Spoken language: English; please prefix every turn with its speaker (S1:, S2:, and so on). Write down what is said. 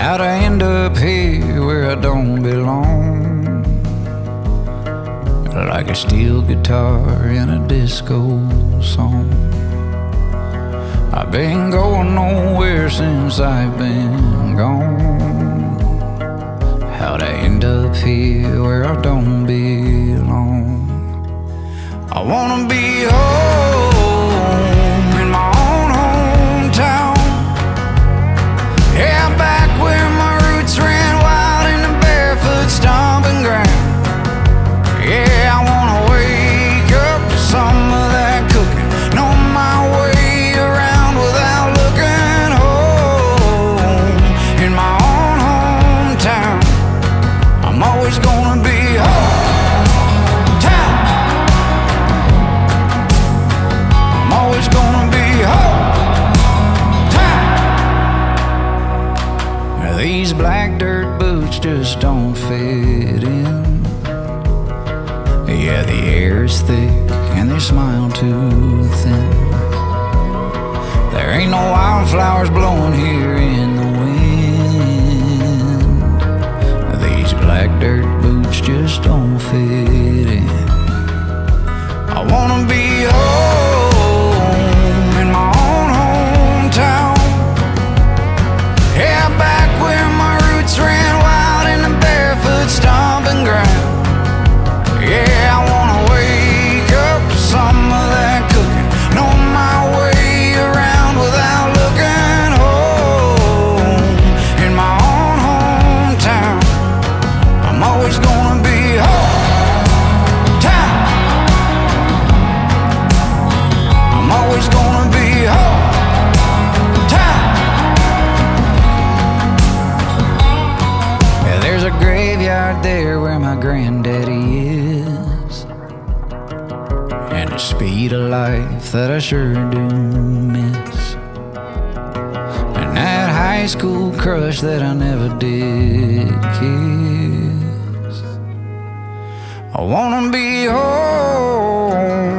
S1: How'd I end up here where I don't belong? Like a steel guitar in a disco song. I've been going nowhere since I've been gone. How'd I end up here where I don't These black dirt boots just don't fit in. Yeah, the air is thick and they smile too thin. There ain't no wildflowers blowing here in my granddaddy is. And a speed of life that I sure do miss. And that high school crush that I never did kiss. I wanna be home.